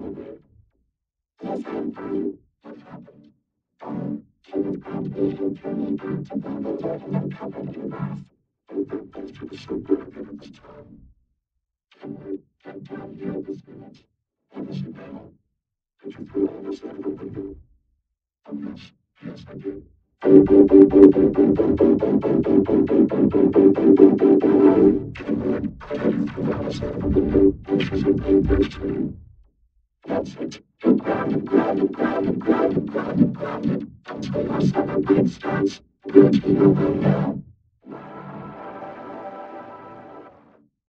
That's. You grab it,